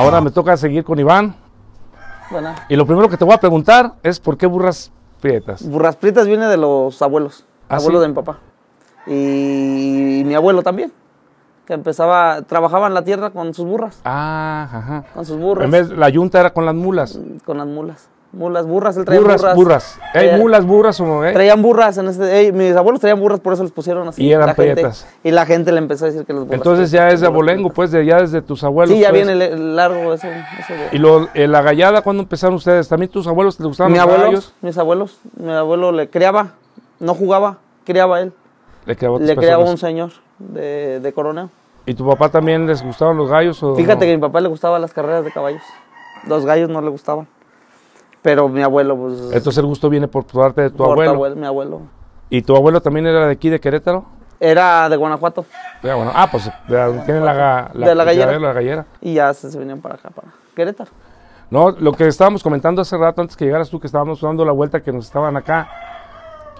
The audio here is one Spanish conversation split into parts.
Ahora me toca seguir con Iván. Bueno, Y lo primero que te voy a preguntar es ¿por qué burras prietas? burras prietas viene de los abuelos, ¿Ah, abuelo sí? de mi papá. Y mi abuelo también, que empezaba, trabajaba en la tierra con sus burras, Ah, ajá. con sus burras, En vez, la yunta era con las mulas. con las mulas. Mulas, burras, él traía Burras, burras. burras. Eh, mulas, burras o eh? Traían burras en este, mis abuelos traían burras, por eso les pusieron así. Y eran prietas. Y la gente le empezó a decir que los burras. Entonces ya es de abolengo, pues, de, ya desde tus abuelos. Sí, ya pues. viene el- el largo eso de- Y lo, eh, la gallada, ¿cuándo empezaron ustedes? ¿También tus abuelos te gustaban mi los abuelo, gallos? mis abuelos, mi abuelo le criaba, no jugaba, criaba él. Le criaba Le criaba un señor de, de coronel. ¿Y tu papá también les gustaban los gallos? O Fíjate no? que a mi papá le gustaban las carreras de caballos. Los gallos no le gustaban. Pero mi abuelo, pues. Entonces el gusto viene por parte de tu por abuelo. Mi abuelo. ¿Y tu abuelo también era de aquí, de Querétaro? Era de Guanajuato. Ya, bueno. Ah, pues de tiene la, ga- De la gallera. la gallera. Y ya se, se venían para acá, para Querétaro. No, lo que estábamos comentando hace rato, antes que llegaras tú, que estábamos dando la vuelta, que nos estaban acá,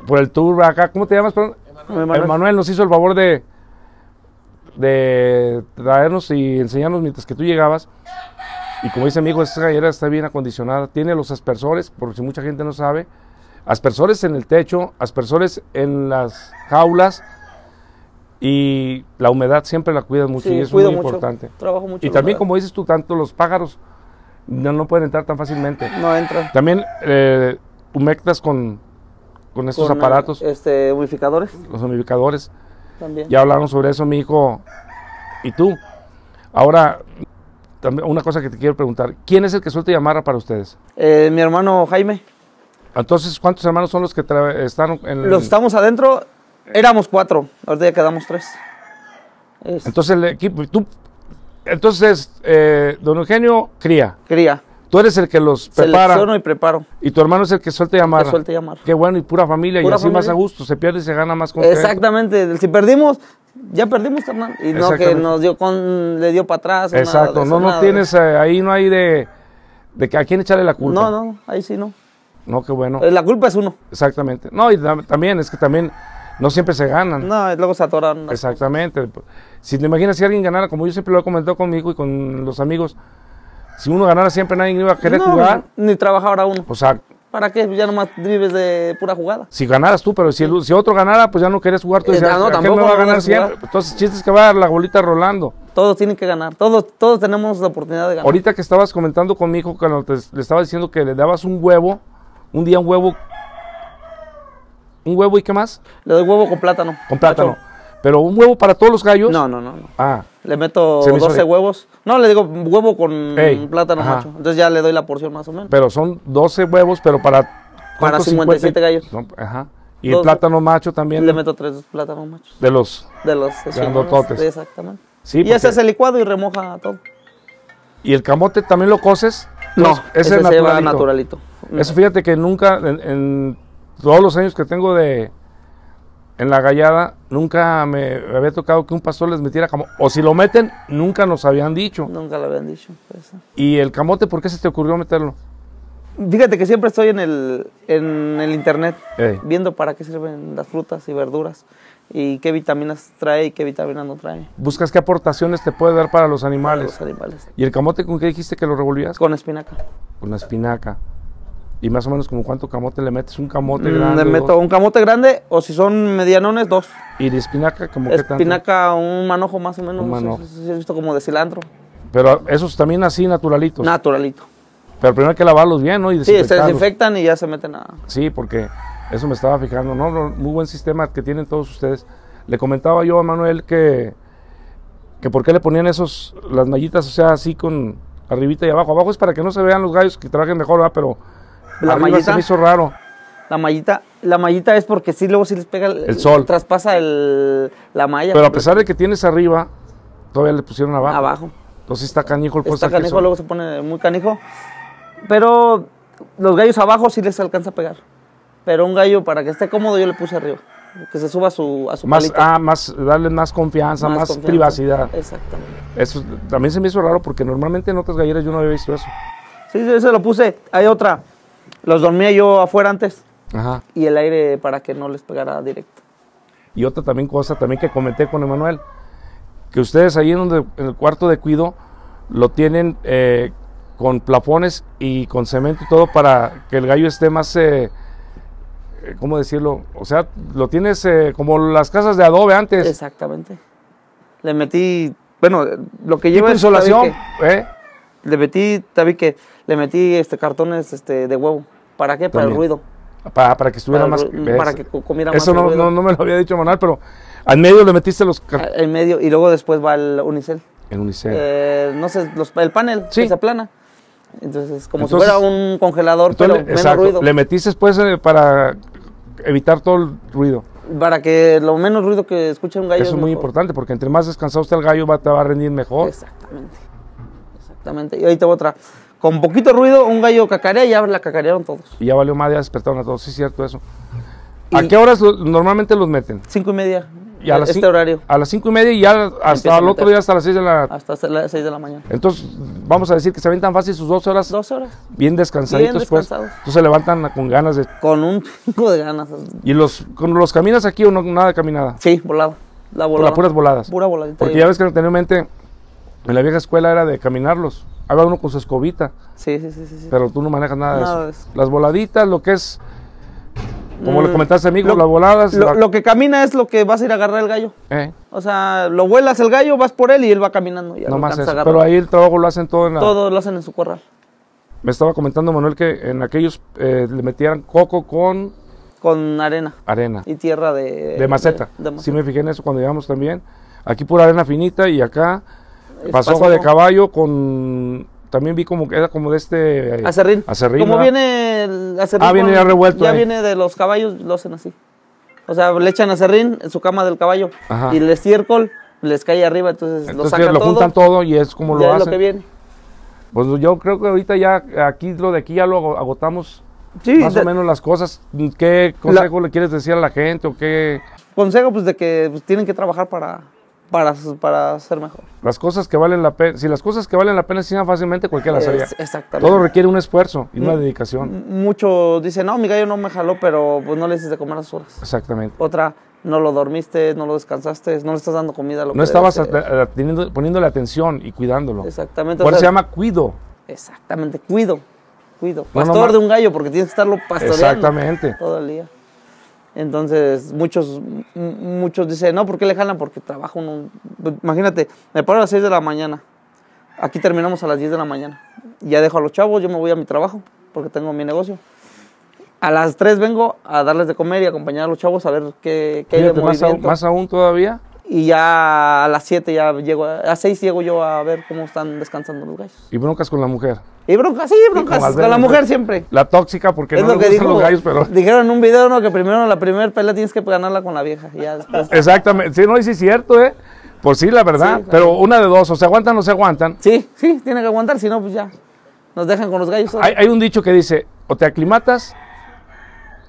por el tour acá. ¿Cómo te llamas? Emanuel. Emanuel nos hizo el favor de, de traernos y enseñarnos mientras que tú llegabas. Y como dice mi hijo, esta gallera está bien acondicionada. Tiene los aspersores, por si mucha gente no sabe. Aspersores en el techo, aspersores en las jaulas. Y la humedad siempre la cuidas mucho Sí, y es muy mucho, importante. Trabajo mucho. Y también, como dices tú, tanto los pájaros no, no pueden entrar tan fácilmente. No entra. También eh, humectas con, con estos Con, aparatos, Este, humidificadores los humidificadores. también. Ya hablaron sobre eso mi hijo y tú. Ahora, una cosa que te quiero preguntar. ¿Quién es el que suelta llamarra para ustedes? Eh, mi hermano Jaime. Entonces, ¿cuántos hermanos son los que están en Los que estamos adentro, éramos cuatro. Ahorita ya quedamos tres. Es- Entonces, el equipo, tú, entonces, eh, don Eugenio cría. cría. Tú eres el que los prepara Selecciono y preparo. y tu hermano es el que suelta llamarra. Que suelte llamar. Qué bueno y pura familia Pura y así más a gusto. Se pierde y se gana más contento. Exactamente. Si perdimos, ya perdimos, carnal. Y no que nos dio con, le dio para atrás. nada Exacto, no, no nada tienes, eh, ahí no hay de, de que a quién echarle la culpa. No, no, ahí sí no. No, qué bueno. Eh, La culpa es uno. Exactamente. No, y tam- también, es que también no siempre se ganan. No, luego se atoran. Exactamente. Si te imaginas si alguien ganara, como yo siempre lo he comentado conmigo y con los amigos, si uno ganara siempre nadie iba a querer No, jugar. Ni trabajar ahora uno. O sea, ¿Para qué? Ya nomás vives de pura jugada. si ganaras tú, pero si, el- si otro ganara, pues ya no querías jugar. Tú Eh, decías, no, "¿A qué tampoco me va a ganar siempre? Entonces, el chiste es que va a dar la bolita rolando. Todos tienen que ganar. Todos, todos tenemos la oportunidad de ganar. Ahorita que estabas comentando con mi hijo, cuando te- le estaba diciendo que le dabas un huevo, un día un huevo, un huevo y qué más? Le doy huevo con plátano. Con plátano. Pero un huevo para todos los gallos. No, no, no. no. Ah, Le meto Se me hizo 12 de- huevos. No, le digo huevo con Ey, plátano ajá. macho. Entonces ya le doy la porción más o menos. pero son 12 huevos, pero para... Para ¿cuántos? 57 gallos. No, ajá. Y Dos- el plátano macho también. Le meto tres plátanos machos. De los... De los Grandototes. Exactamente. Sí, y ese es el licuado y remoja todo. ¿Y el camote también lo coces? No, ese, es se lleva naturalito. naturalito. Eso fíjate que nunca, en, en todos los años que tengo de en la gallada, nunca me había tocado que un pastor les metiera camote. O si lo meten, nunca nos habían dicho. Nunca lo habían dicho. pues, ¿Y el camote por qué se te ocurrió meterlo? Fíjate que siempre estoy en el, en el internet Ey. viendo para qué sirven las frutas y verduras y qué vitaminas trae y qué vitaminas no trae Buscas qué aportaciones te puede dar para los para animales. los animales. ¿Y el camote con qué dijiste que lo revolvías? Con espinaca. Con la espinaca. ¿Y más o menos como cuánto camote le metes? Un camote Mm, grande. Le meto dos? un camote grande o si son medianones, dos. ¿Y de espinaca como qué tanto? Espinaca, un manojo más o menos. Un manojo. he visto como de cilantro. Pero esos también así naturalitos. Naturalito. Pero primero hay que lavarlos bien, ¿no? Y Sí, se desinfectan y ya se meten a... Sí, porque eso me estaba fijando, ¿no? No, Muy buen sistema que tienen todos ustedes. Le comentaba yo a Manuel que, que por qué le ponían esos, las mallitas, o sea, así con arribita y abajo. Abajo es para que no se vean los gallos que trabajen mejor, ¿verdad? Pero La arriba se mallita. me hizo raro. La mallita, la mallita es porque sí, luego sí les pega el, El sol. Traspasa el, la malla. Pero a pesar de que tienes arriba, todavía le pusieron abajo. Abajo. Entonces está canijo el Está cosa que canijo, luego se pone muy canijo. Pero los gallos abajo sí les alcanza a pegar. Pero un gallo, para que esté cómodo, yo le puse arriba. Que se suba a su, a su Más, palito. ah, más, darle más confianza, más, confianza. privacidad. Exactamente. Eso también se me hizo raro porque normalmente en otras galleras yo no había visto eso. Sí, sí, eso lo puse. Hay otra. Los dormía yo afuera antes Ajá. y el aire para que no les pegara directo. Y otra también cosa también que comenté con Emanuel, que ustedes ahí en, donde, en el cuarto de cuido lo tienen eh, con plafones y con cemento y todo para que el gallo esté más, eh, eh, ¿cómo decirlo? O sea, lo tienes eh, como las casas de adobe antes. Exactamente. Le metí, bueno, lo que tipo lleva es insolación. ¿eh? Le metí tabique, le metí este cartones este de huevo. ¿Para qué? Para el ruido. Para, para que estuviera Para, más... el para que co- comiera Eso más el no, no, no me lo había dicho Manuel, pero al medio le metiste los... car- Ah, En medio, y luego después va el unicel. En unicel. Eh, no sé, los- el panel Sí. que se aplana. Entonces, como Entonces- si fuera un congelador, Entonces, pero menos exacto, ruido. le metiste después eh, para evitar todo el ruido. Para que lo menos ruido que escuche un gallo. Eso es muy mejor. importante porque entre más descansado esté el gallo va, te va a rendir mejor. Exactamente. Exactamente. Y ahorita otra. Con poquito ruido, un gallo cacarea y ya la cacarearon todos. Y ya valió más, ya despertaron a todos. Sí, es cierto eso. ¿A Y- qué horas lo- normalmente los meten? Cinco y media. Y a este horario. A las cinco y media y ya hasta el otro día hasta las seis de la... Hasta las seis de la mañana. Entonces, vamos a decir que se ven tan fácil sus dos horas Dos horas. bien descansaditos, Bien pues. descansados. Entonces se levantan con ganas de... Con un chingo de ganas. ¿Y los, con los caminas aquí o no? Nada de caminada? Sí, volado. La Por volada. las puras voladas. Pura voladita. Porque ya ves que anteriormente en la vieja escuela era de caminarlos. Había uno con su escobita, Sí, sí, sí, sí. sí. pero tú no manejas nada, Nada de eso. eso. Las voladitas, lo que es, como le Mm, comentaste amigo, lo- las voladas. Lo, la- lo que camina es lo que vas a ir a agarrar el gallo. eh, O sea, lo vuelas el gallo, vas por él y él va caminando. Ya no más eso. Pero ahí el trabajo lo hacen todo en la... Todo lo hacen en su corral. Me estaba comentando Manuel que en aquellos eh, le metían coco con Con arena arena, y tierra de... de maceta. de- de Sí maceta. me fijé en eso cuando llegamos también. Aquí pura arena finita y acá Es pasoja de caballo con... También vi como que era como de este... eh, Acerrín. acerrín, Como viene el acerrín. Ah, viene ya revuelto Ya ahí. viene de los caballos, lo hacen así. O sea, le echan acerrín en su cama del caballo. Ajá. Y el estiércol les cae arriba, entonces, lo Entonces sacan lo todo. juntan todo y es como ya lo es hacen. lo que viene. Pues yo creo que ahorita ya aquí lo de aquí ya lo ago- agotamos Sí, más de- o menos las cosas. ¿Qué consejo le quieres decir a la gente o qué consejo pues de que pues, tienen que trabajar para, para, para ser mejor. las cosas que valen la pena? Si las cosas que valen la pena se fácilmente cualquiera las haría. Exactamente. Todo requiere un esfuerzo y Mm. una dedicación. M- Muchos dicen, no, mi gallo no me jaló, pero pues no le hiciste de comer sus horas. Exactamente. Otra, no lo dormiste, no lo descansaste, no le estás dando comida a lo No que estabas teniendo- poniéndole atención y cuidándolo. Exactamente. Por eso se llama cuido. Exactamente, cuido, cuido. No, no Pastor de un gallo, porque tienes que estarlo pastoreando. Exactamente. Todo el día. Entonces, muchos, muchos dicen, no, ¿por qué le jalan? Porque trabajo uno. Imagínate, me paro a las 6 de la mañana. Aquí terminamos a las 10 de la mañana. Ya dejo a los chavos, yo me voy a mi trabajo, porque tengo mi negocio. A las 3 vengo a darles de comer y acompañar a los chavos a ver qué, qué hay de Fíjate, más, aún, movimiento. más aún todavía. Y ya a las 7 ya llego, a las 6 llego yo a ver cómo están descansando los gallos. Y broncas con la mujer. Y broncas, sí, broncas, con la mujer siempre. La tóxica porque es no lo le que gustan dijo, los gallos, pero... dijeron en un video ¿no? que primero la primera pelea tienes que ganarla con la vieja. Ya después. Exactamente. Sí, no, y sí es cierto, ¿eh? Pues sí, la verdad. Sí, pero una de dos, o se aguantan o se aguantan. Sí, sí, tiene que aguantar, si no, pues ya. Nos dejan con los gallos. Hay, hay un dicho que dice, o te aclimatas,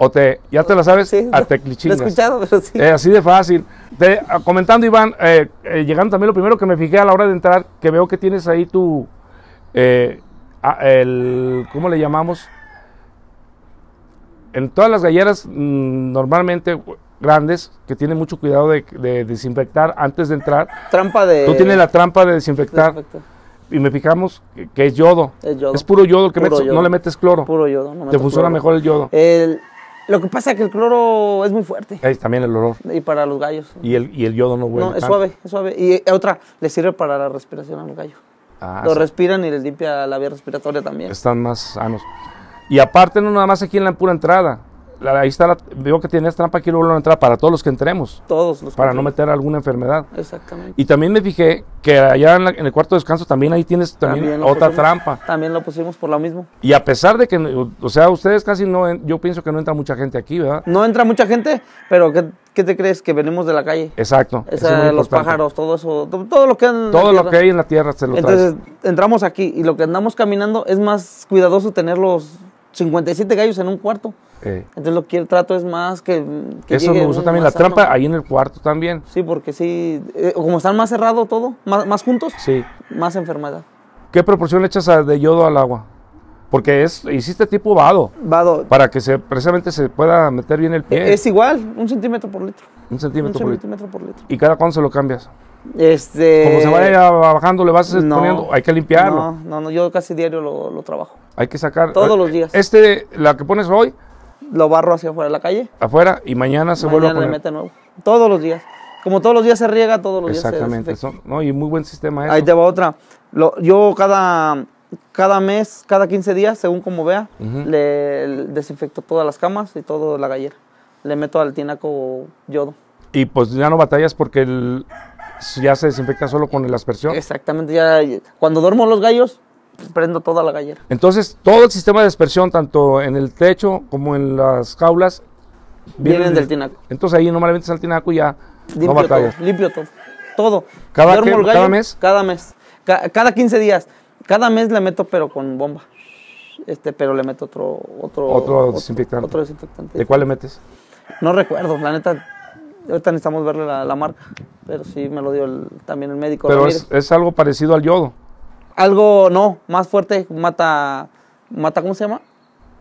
o te, ya te la sabes, Sí, a lo- te Lo he escuchado, pero sí. Eh, así de fácil. Te- ah, comentando, Iván, eh, eh, llegando también lo primero que me fijé a la hora de entrar, que veo que tienes ahí tu, eh, ah, el, ¿cómo le llamamos? En todas las galleras, mm, normalmente grandes, que tienen mucho cuidado de, de desinfectar antes de entrar, Trampa de. tú tienes la trampa de desinfectar y me fijamos que, que es yodo. Es yodo. Es puro yodo que Puro metes, no le metes cloro. Puro yodo. No Te funciona cloro. mejor el yodo. El- lo que pasa es que el cloro es muy fuerte. Eh, también el olor. Y para los gallos. Y el, y el yodo no huele no, es tanto. suave, es suave. Y eh, otra, le sirve para la respiración a los gallos. Ah, lo sí. respiran y les limpia la vía respiratoria también. están más sanos. Y aparte, no nada más aquí en la pura entrada. La- ahí está, la, veo que tienes trampa aquí luego en la entrada para todos los que entremos, Todos los para no meter alguna enfermedad. Exactamente. Y también me fijé que allá en, la- en el cuarto de descanso también ahí tienes también, lo otra pusimos- trampa. También lo pusimos por lo mismo. Y a pesar de que, o sea, ustedes casi no, en- yo pienso que no entra mucha gente aquí, ¿verdad? No entra mucha gente, pero ¿qué, qué te crees? Que venimos de la calle. Exacto. Esa, es los pájaros, todo eso, to- todo lo que en la Todo lo tierra. que hay en la tierra se lo Entonces traes. entramos aquí y lo que andamos caminando es más cuidadoso tener los 57 gallos en un cuarto. Eh, Entonces lo que el trato es más que, que eso me gusta uno también, la sano. trampa ahí en el cuarto también. Sí, porque sí, eh, como están más cerrado todo, más, más juntos, Sí. más enfermedad. ¿Qué proporción le echas a- de yodo al agua? Porque es, hiciste tipo vado, Vado, para que se, precisamente se pueda meter bien el pie. es igual, un centímetro por litro. un Un centímetro por litro. centímetro por litro. ¿Y cada cuándo se lo cambias? Este, Como se vaya bajando, le vas no, poniendo, hay que limpiarlo. No, no, no, yo casi diario lo, lo trabajo. Hay que sacar. Todos los días. Este, la que pones hoy, Lo barro hacia afuera de la calle. afuera, y mañana se vuelve a Mañana le poner. mete nuevo. Todos los días. Como todos los días se riega, todos los Exactamente. días se. Son- no, y muy buen sistema eso. Ahí te va otra. Lo- yo cada, cada mes, cada 15 días, según como vea, Ujú. le, le desinfecto todas las camas y toda la gallera. Le meto al tinaco yodo. Y pues ya no batallas porque el- ya se desinfecta solo con la aspersión. Exactamente. Ya, cuando duermo los gallos, prendo toda la gallera. Entonces, todo el sistema de dispersión, tanto en el techo como en las jaulas, Vienen del tinaco. Entonces ahí nomás le metes al tinaco y ya no Limpio batallas. todo, limpio todo. Todo. ¿Cada qué? gallo ¿Cada mes? Cada mes. Ca- cada 15 días. Cada mes le meto, pero con bomba. Este, pero le meto otro, otro, Otro desinfectante. Otro desinfectante. ¿De cuál le metes? No recuerdo, la neta. Ahorita necesitamos verle la, la marca. Pero sí me lo dio el- también el médico. Pero es, es algo parecido al yodo. Algo, no, más fuerte. Mata, mata ¿cómo se llama?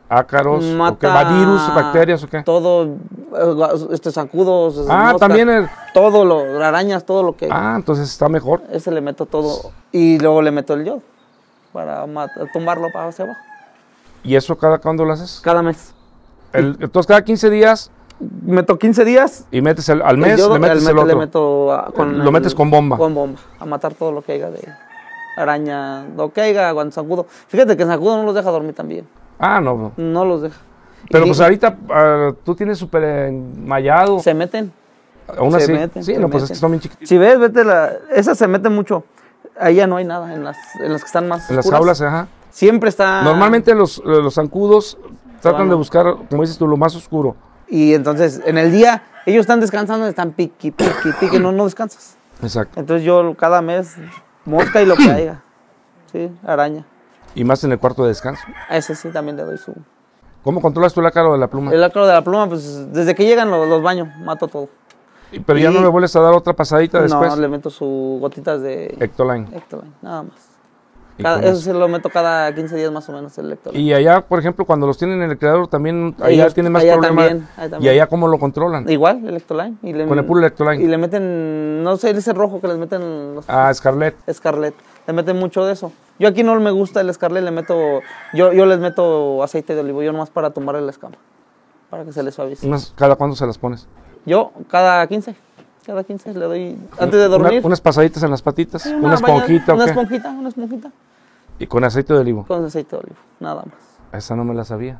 Ácaros, ¿o Mata qué? ¿Va virus, bacterias o qué? Todo, eh, este, zancudos. Ah, moscas, también el- Todo, lo, arañas, todo lo que... Ah, entonces está mejor. Ese le meto todo. Y luego le meto el yodo. Para mat- tumbarlo para hacia abajo. ¿Y eso cada cuándo lo haces? Cada mes. El- entonces cada 15 días Meto 15 días. y metes el, al el mes, yodo, le metes al el mes le otro. meto a- con Lo metes con bomba. Con bomba. A matar todo lo que haya de araña. Cuando zancudo. Fíjate que zancudo no los deja dormir también. Ah, no. no. Los deja. Pero Y pues ahorita ah, tú tienes súper enmayado. Se meten. Aún se así. meten, sí, se no, pues es que son bien chiquitos. Si ves, vete la. Esa se mete mucho. Ahí ya no hay nada. En las, en las que están más. En las jaulas, ajá. Siempre está. Normalmente los, los zancudos tratan de buscar, como dices tú, lo más oscuro. Y entonces, en el día, ellos están descansando, están piqui, piqui, piqui, no, no descansas. Exacto. Entonces yo cada mes, mosca y lo que haya. Sí, araña. Y más en el cuarto de descanso. A ese sí también le doy su. ¿Cómo controlas tú el ácaro de la pluma? El ácaro de la pluma, pues desde que llegan los, los baños, mato todo. Pero ya no le vuelves a dar otra pasadita después. No, le meto sus gotitas de Ectoline. Ectoline, nada más. Cada- eso sí lo meto cada 15 días más o menos el Ectoline. Y allá, por ejemplo, cuando los tienen en el criadero, también allá Ellos- tienen más allá problemas. también, allá Y allá, ¿cómo lo controlan? Igual, el Ectoline. Y le, Con el puro Electroline. Y le meten, no sé, ese rojo que les meten los Ah, Scarlett. Scarlett. Le meten mucho de eso. Yo aquí no me gusta el Scarlett, le meto, yo, yo les meto aceite de olivo, yo nomás para tumbarle la escama, para que se les suavice. ¿Cada cuándo se las pones? Yo cada 15, cada 15 le doy, antes de dormir. Una- unas pasaditas en las patitas, una, baña- esponjita, ¿o Una esponjita, una esponjita, Y con aceite de olivo. con aceite de olivo, nada más. Esa no me la sabía.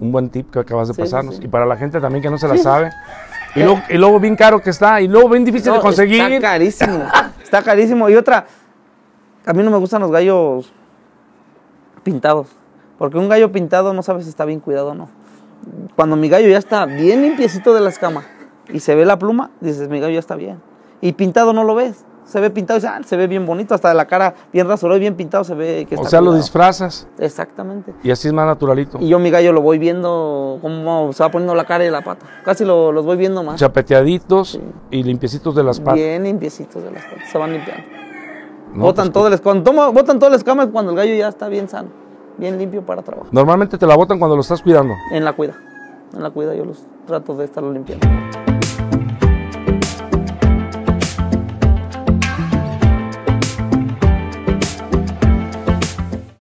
Un buen tip que acabas de Sí, pasarnos. sí. Y para la gente también que no se la sabe. Y luego, y luego bien caro que está. Y luego bien difícil No, de conseguir. Está carísimo, está carísimo. Y otra, a mí no me gustan los gallos pintados, porque un gallo pintado no sabes si está bien cuidado o no. Cuando mi gallo ya está bien limpiecito de la escama y se ve la pluma, dices, mi gallo ya está bien. Y pintado no lo ves. Se ve pintado y dices, ah, se ve bien bonito, hasta de la cara bien rasurado y bien pintado se ve que o está sea, lo cuidado. disfrazas. Exactamente. Y así es más naturalito. Y yo mi gallo lo voy viendo cómo se va poniendo la cara y la pata. Casi lo- los voy viendo más. Chapeteaditos y limpiecitos de las patas. Bien limpiecitos de las patas, se van limpiando. No, botan pues, todo el cuando toma- botan todo el escama cuando el gallo ya está bien sano, bien limpio para trabajar. Normalmente te la botan cuando lo estás cuidando. En la cuida, en la cuida yo los trato de estarlo limpiando.